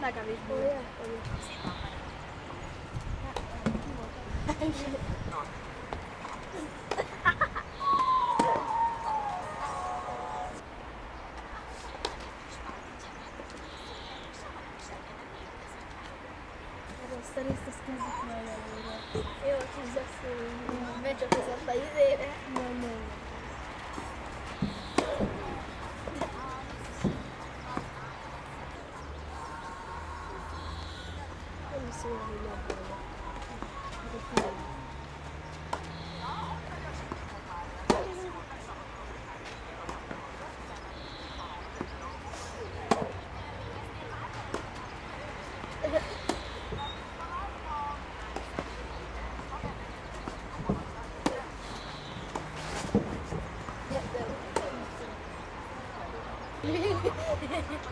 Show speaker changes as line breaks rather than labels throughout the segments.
La cabeza. Yeah.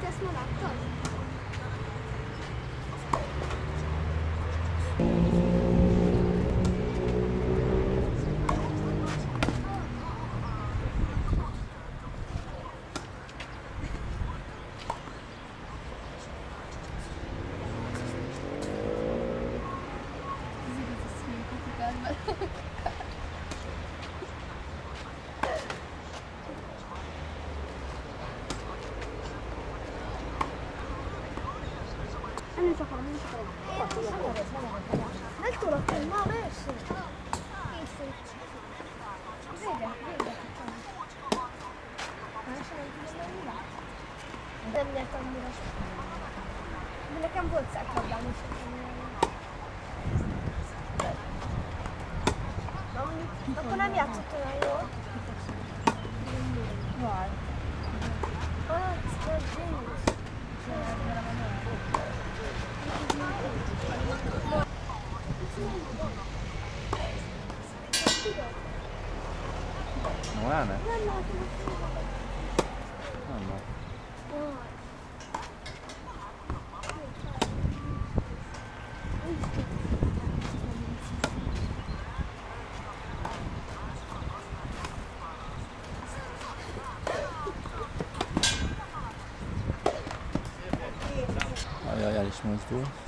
intestinal lactose. nem nyertem annyira De nekem volt száklabdám is. Na mondjuk, akkor nem játszott olyan jól.
Vaj.
Hát, nem
Nolan-e?
Nem látom.
Nem látom. mais duas.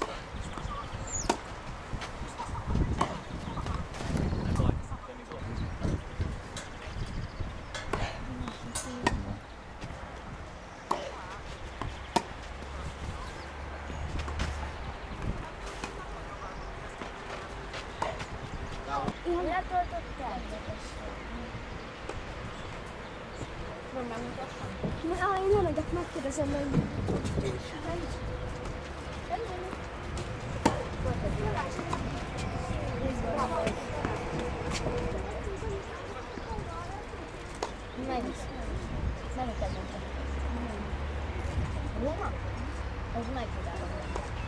ないです。何かなるかな危ないけい